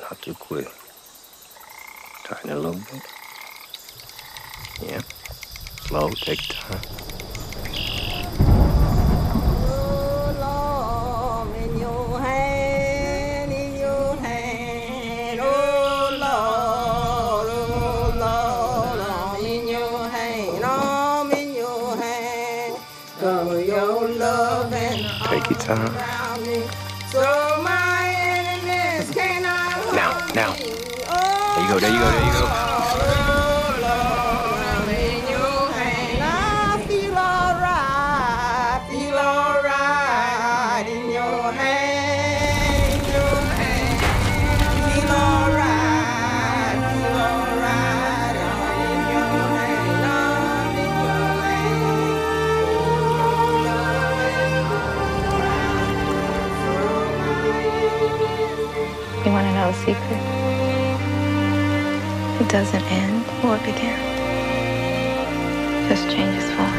Not too quick. Tighten it a little bit. Yeah. Slow, take time. Take your time. Now. There you go, there you go, there you go. You want to know a secret? It doesn't end or begin. Just changes form.